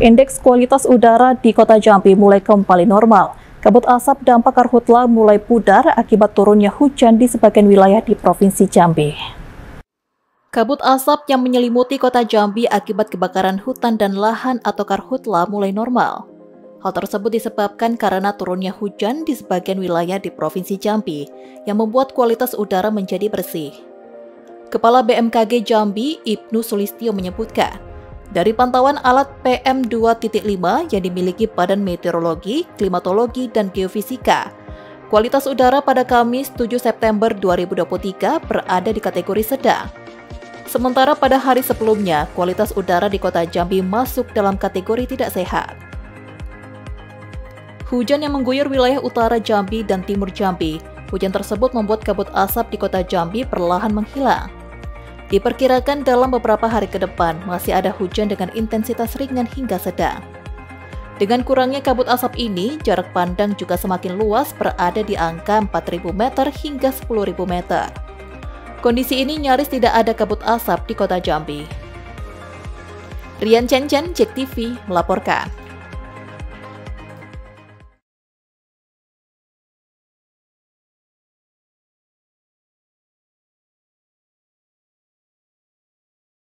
Indeks kualitas udara di kota Jambi mulai kembali normal. Kabut asap dampak karhutla mulai pudar akibat turunnya hujan di sebagian wilayah di Provinsi Jambi. Kabut asap yang menyelimuti kota Jambi akibat kebakaran hutan dan lahan atau karhutla mulai normal. Hal tersebut disebabkan karena turunnya hujan di sebagian wilayah di Provinsi Jambi yang membuat kualitas udara menjadi bersih. Kepala BMKG Jambi, Ibnu Sulistio menyebutkan, dari pantauan alat PM2.5 yang dimiliki Badan Meteorologi, Klimatologi, dan Geofisika, kualitas udara pada Kamis 7 September 2023 berada di kategori sedang. Sementara pada hari sebelumnya, kualitas udara di kota Jambi masuk dalam kategori tidak sehat. Hujan yang mengguyur wilayah utara Jambi dan timur Jambi, hujan tersebut membuat kabut asap di kota Jambi perlahan menghilang. Diperkirakan dalam beberapa hari ke depan masih ada hujan dengan intensitas ringan hingga sedang. Dengan kurangnya kabut asap ini, jarak pandang juga semakin luas berada di angka 4.000 meter hingga 10.000 meter. Kondisi ini nyaris tidak ada kabut asap di kota Jambi. Rian Chen Chen, Cek TV, melaporkan.